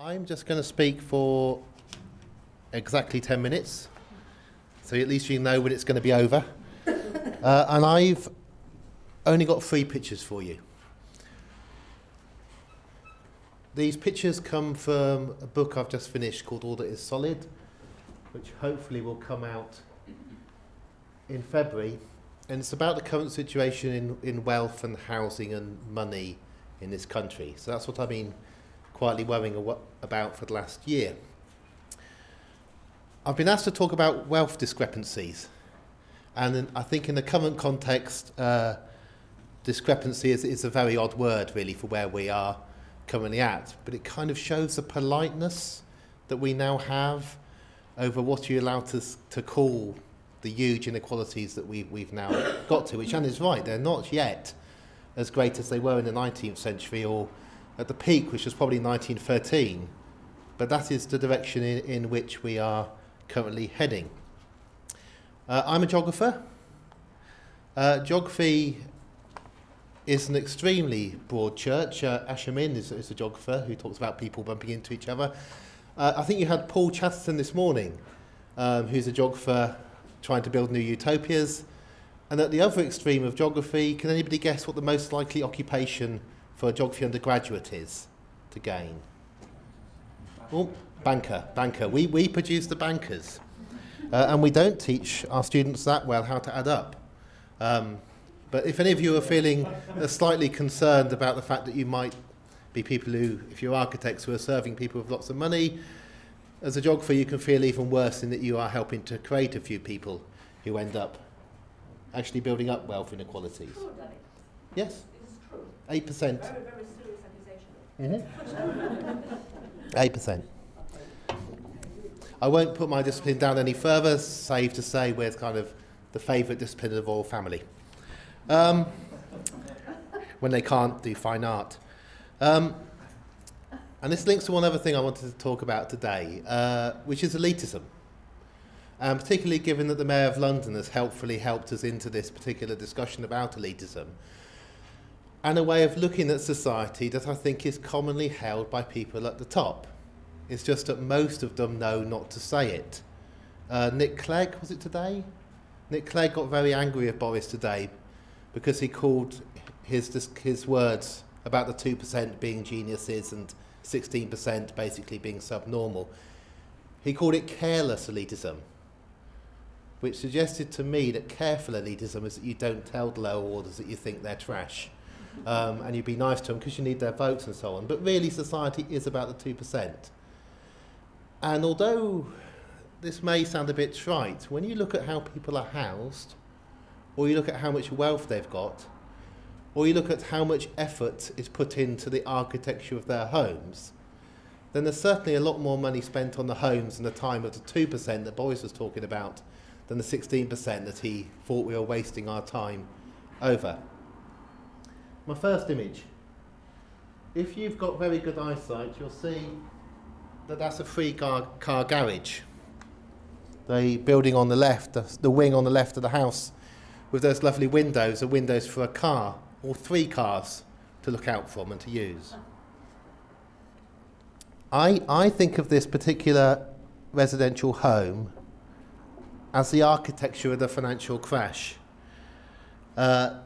I'm just going to speak for exactly 10 minutes, so at least you know when it's going to be over. Uh, and I've only got three pictures for you. These pictures come from a book I've just finished called All That Is Solid, which hopefully will come out in February. And it's about the current situation in, in wealth and housing and money in this country. So that's what I've been quietly worrying about for the last year. I've been asked to talk about wealth discrepancies. And I think in the current context, uh, discrepancy is, is a very odd word, really, for where we are currently at. But it kind of shows the politeness that we now have over what you're allowed to, to call the huge inequalities that we, we've now got to, which Anne is right, they're not yet as great as they were in the 19th century or at the peak, which was probably 1913. But that is the direction in, in which we are currently heading. Uh, I'm a geographer. Uh, geography is an extremely broad church. Uh, Ash Amin is, is a geographer who talks about people bumping into each other. Uh, I think you had Paul Chatterton this morning, um, who's a geographer trying to build new utopias. And at the other extreme of geography, can anybody guess what the most likely occupation for a geography undergraduate is to gain? Oh, banker, banker. We, we produce the bankers. Uh, and we don't teach our students that well how to add up. Um, but if any of you are feeling uh, slightly concerned about the fact that you might be people who, if you're architects who are serving people with lots of money, as a geographer you can feel even worse in that you are helping to create a few people who end up actually building up wealth inequalities. Yes. Eight percent. Very, very serious accusation. Mm-hmm. Eight percent. I won't put my discipline down any further, save to say we're kind of the favourite discipline of all family. Um, when they can't do fine art. Um, and this links to one other thing I wanted to talk about today, uh, which is elitism. And particularly given that the Mayor of London has helpfully helped us into this particular discussion about elitism and a way of looking at society that I think is commonly held by people at the top. It's just that most of them know not to say it. Uh, Nick Clegg, was it today? Nick Clegg got very angry with Boris today because he called his, his words about the 2% being geniuses and 16% basically being subnormal. He called it careless elitism, which suggested to me that careful elitism is that you don't tell the lower orders that you think they're trash um, and you'd be nice to them because you need their votes and so on. But really, society is about the 2%. And although this may sound a bit trite, when you look at how people are housed, or you look at how much wealth they've got, or you look at how much effort is put into the architecture of their homes, then there's certainly a lot more money spent on the homes and the time of the 2% that Boris was talking about than the 16% that he thought we were wasting our time over. My first image. If you've got very good eyesight, you'll see that that's a free car, car garage. The building on the left, the, the wing on the left of the house, with those lovely windows, are windows for a car or three cars to look out from and to use. I, I think of this particular residential home as the architecture of the financial crash. Uh,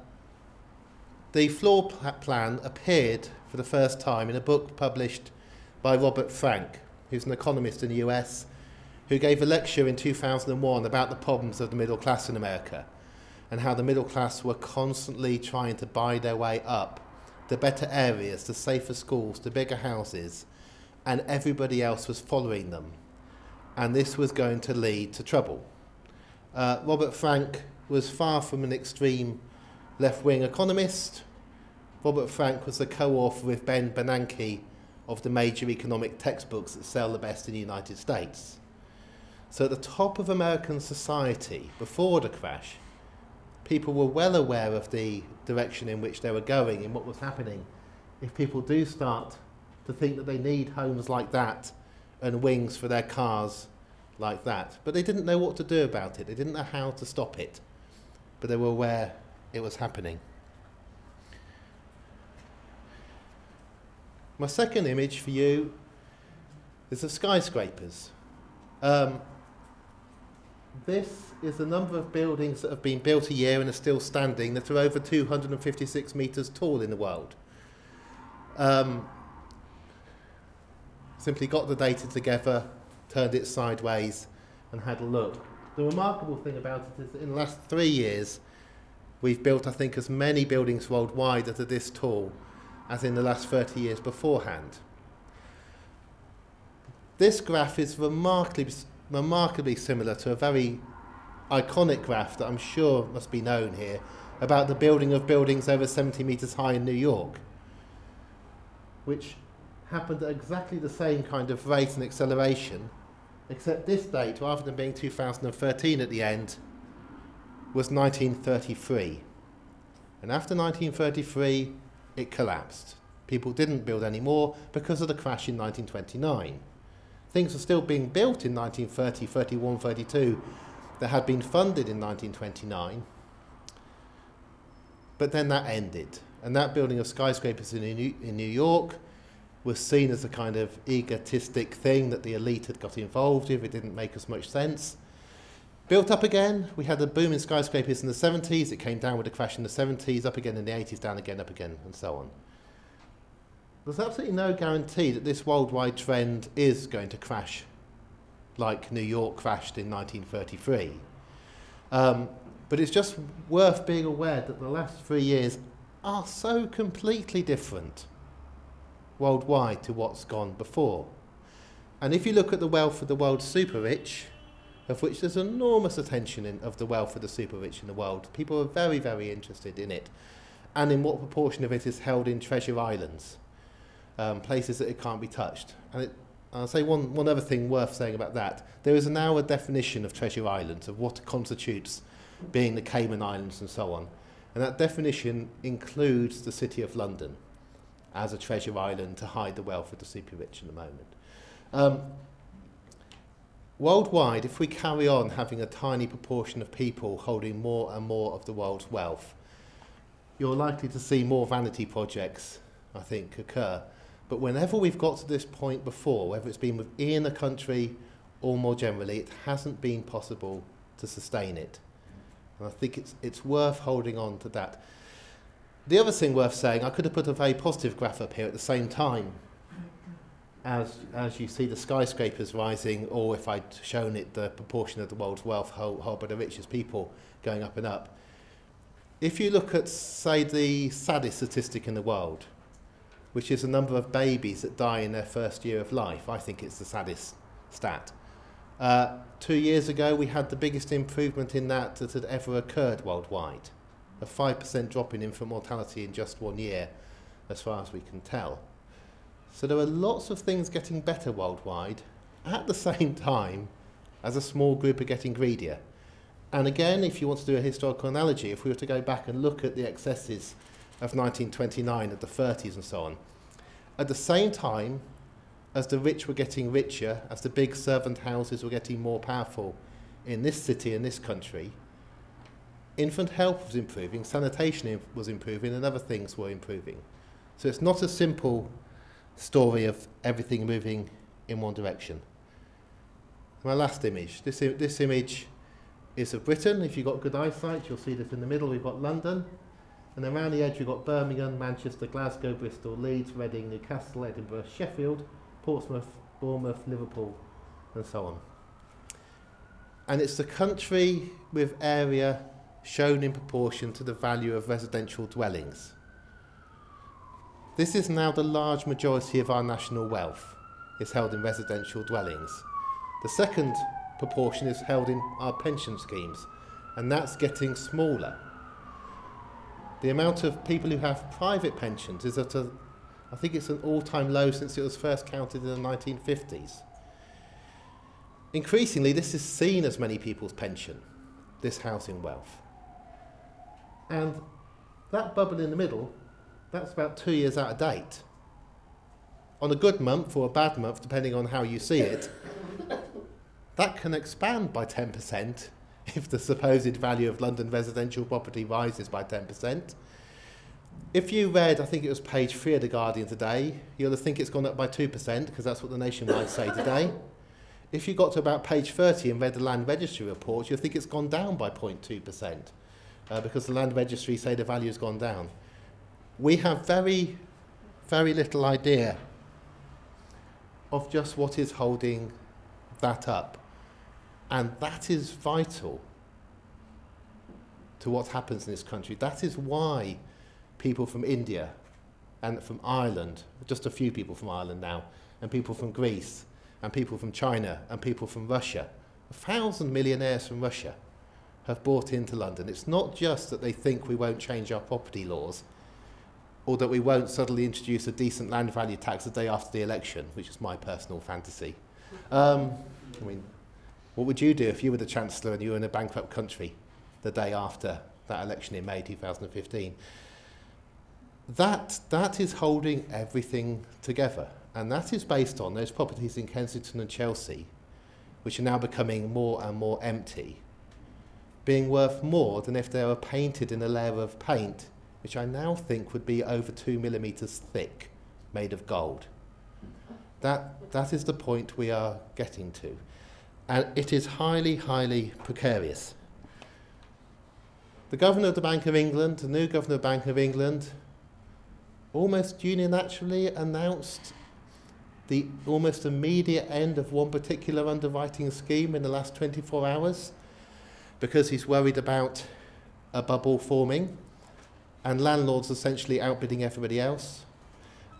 the floor plan appeared for the first time in a book published by Robert Frank, who's an economist in the US, who gave a lecture in 2001 about the problems of the middle class in America and how the middle class were constantly trying to buy their way up the better areas, the safer schools, the bigger houses, and everybody else was following them. And this was going to lead to trouble. Uh, Robert Frank was far from an extreme left wing economist. Robert Frank was the co author with Ben Bernanke of the major economic textbooks that sell the best in the United States. So, at the top of American society, before the crash, people were well aware of the direction in which they were going and what was happening. If people do start to think that they need homes like that and wings for their cars like that, but they didn't know what to do about it, they didn't know how to stop it, but they were aware it was happening. My second image for you is of skyscrapers. Um, this is the number of buildings that have been built a year and are still standing that are over 256 metres tall in the world. Um, simply got the data together, turned it sideways, and had a look. The remarkable thing about it is that in the last three years, we've built, I think, as many buildings worldwide that are this tall as in the last 30 years beforehand. This graph is remarkably, remarkably similar to a very iconic graph that I'm sure must be known here about the building of buildings over 70 metres high in New York, which happened at exactly the same kind of rate and acceleration, except this date, rather than being 2013 at the end, was 1933. And after 1933, it collapsed. People didn't build any more because of the crash in 1929. Things were still being built in 1930, 31, 32 that had been funded in 1929. But then that ended. And that building of skyscrapers in New York was seen as a kind of egotistic thing that the elite had got involved with. It didn't make as much sense. Built up again, we had a boom in skyscrapers in the 70s. It came down with a crash in the 70s, up again in the 80s, down again, up again, and so on. There's absolutely no guarantee that this worldwide trend is going to crash like New York crashed in 1933. Um, but it's just worth being aware that the last three years are so completely different worldwide to what's gone before. And if you look at the wealth of the world's super rich, of which there's enormous attention in, of the wealth of the super rich in the world. People are very, very interested in it, and in what proportion of it is held in treasure islands, um, places that it can't be touched. And it, I'll say one, one other thing worth saying about that. There is now a definition of treasure islands, of what constitutes being the Cayman Islands and so on. And that definition includes the City of London as a treasure island to hide the wealth of the super rich in the moment. Um, worldwide, if we carry on having a tiny proportion of people holding more and more of the world's wealth, you're likely to see more vanity projects, I think, occur but whenever we've got to this point before, whether it's been within a country or more generally, it hasn't been possible to sustain it. And I think it's, it's worth holding on to that. The other thing worth saying, I could have put a very positive graph up here at the same time as, as you see the skyscrapers rising, or if I'd shown it the proportion of the world's wealth held, by the richest people going up and up. If you look at, say, the saddest statistic in the world, which is the number of babies that die in their first year of life. I think it's the saddest stat. Uh, two years ago, we had the biggest improvement in that that had ever occurred worldwide. A 5% drop in infant mortality in just one year, as far as we can tell. So there are lots of things getting better worldwide at the same time as a small group are getting greedier. And again, if you want to do a historical analogy, if we were to go back and look at the excesses of 1929, of the 30s and so on. At the same time as the rich were getting richer, as the big servant houses were getting more powerful in this city and this country, infant health was improving, sanitation was improving, and other things were improving. So it's not a simple story of everything moving in one direction. My last image. This, this image is of Britain. If you've got good eyesight, you'll see that in the middle we've got London. And around the edge, we've got Birmingham, Manchester, Glasgow, Bristol, Leeds, Reading, Newcastle, Edinburgh, Sheffield, Portsmouth, Bournemouth, Liverpool, and so on. And it's the country with area shown in proportion to the value of residential dwellings. This is now the large majority of our national wealth is held in residential dwellings. The second proportion is held in our pension schemes, and that's getting smaller the amount of people who have private pensions is at a, I think it's an all-time low since it was first counted in the 1950s. Increasingly, this is seen as many people's pension, this housing wealth. And that bubble in the middle, that's about two years out of date. On a good month or a bad month, depending on how you see it, that can expand by 10% if the supposed value of London residential property rises by 10%. if you read, I think it was page three of The Guardian today, you'll think it's gone up by 2% because that's what the Nationwide say today. If you got to about page 30 and read the Land Registry report, you'll think it's gone down by 0.2% uh, because the Land Registry say the value has gone down. We have very, very little idea of just what is holding that up. And that is vital to what happens in this country. That is why people from India and from Ireland, just a few people from Ireland now, and people from Greece, and people from China, and people from Russia, a thousand millionaires from Russia have bought into London. It's not just that they think we won't change our property laws, or that we won't suddenly introduce a decent land value tax the day after the election, which is my personal fantasy. Um, I mean, what would you do if you were the Chancellor and you were in a bankrupt country the day after that election in May 2015? That, that is holding everything together. And that is based on those properties in Kensington and Chelsea, which are now becoming more and more empty, being worth more than if they were painted in a layer of paint, which I now think would be over two millimetres thick, made of gold. That, that is the point we are getting to. And it is highly, highly precarious. The Governor of the Bank of England, the new Governor of the Bank of England, almost unilaterally announced the almost immediate end of one particular underwriting scheme in the last 24 hours because he's worried about a bubble forming and landlords essentially outbidding everybody else.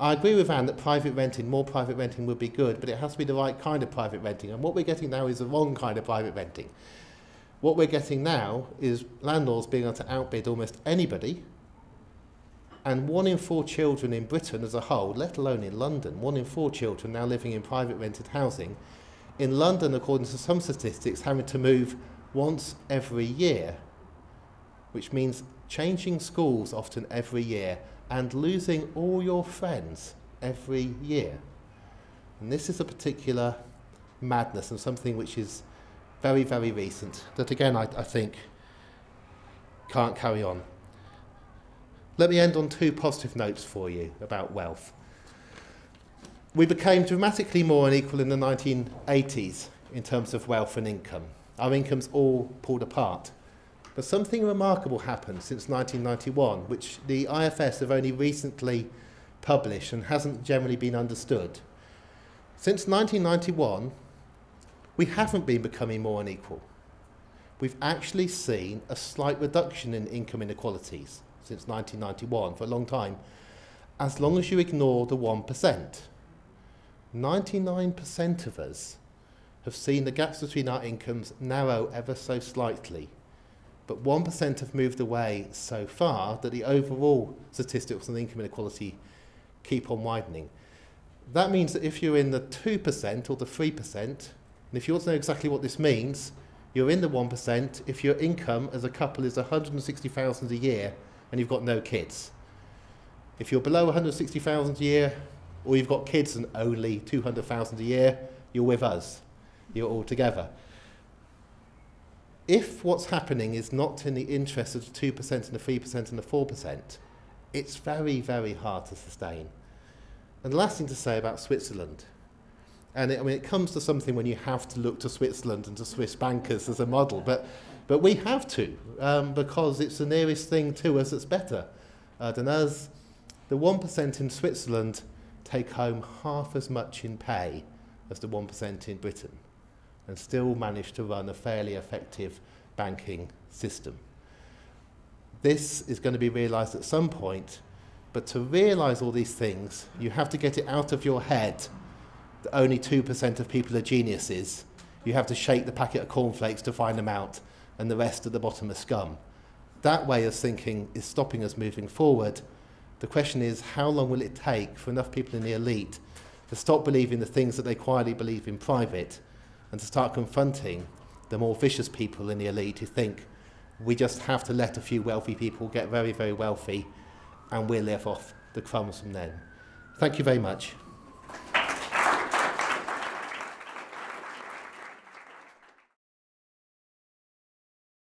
I agree with Anne that private renting, more private renting would be good, but it has to be the right kind of private renting. And what we're getting now is the wrong kind of private renting. What we're getting now is landlords being able to outbid almost anybody and one in four children in Britain as a whole, let alone in London, one in four children now living in private rented housing. In London, according to some statistics, having to move once every year, which means changing schools often every year and losing all your friends every year. And this is a particular madness and something which is very, very recent that, again, I, I think can't carry on. Let me end on two positive notes for you about wealth. We became dramatically more unequal in the 1980s in terms of wealth and income. Our incomes all pulled apart. But something remarkable happened since 1991, which the IFS have only recently published and hasn't generally been understood. Since 1991, we haven't been becoming more unequal. We've actually seen a slight reduction in income inequalities since 1991 for a long time, as long as you ignore the 1%. 99% of us have seen the gaps between our incomes narrow ever so slightly, but 1% have moved away so far that the overall statistics on income inequality keep on widening. That means that if you're in the 2% or the 3%, and if you want to know exactly what this means, you're in the 1% if your income as a couple is 160,000 a year and you've got no kids. If you're below 160,000 a year, or you've got kids and only 200,000 a year, you're with us. You're all together. If what's happening is not in the interest of the 2% and the 3% and the 4%, it's very, very hard to sustain. And the last thing to say about Switzerland, and it, I mean, it comes to something when you have to look to Switzerland and to Swiss bankers as a model, but but we have to, um, because it's the nearest thing to us that's better uh, than us. The 1% in Switzerland take home half as much in pay as the 1% in Britain and still manage to run a fairly effective banking system. This is going to be realised at some point, but to realise all these things, you have to get it out of your head that only 2% of people are geniuses. You have to shake the packet of cornflakes to find them out and the rest at the bottom are scum. That way of thinking is stopping us moving forward. The question is, how long will it take for enough people in the elite to stop believing the things that they quietly believe in private and to start confronting the more vicious people in the elite who think we just have to let a few wealthy people get very, very wealthy and we'll live off the crumbs from them. Thank you very much.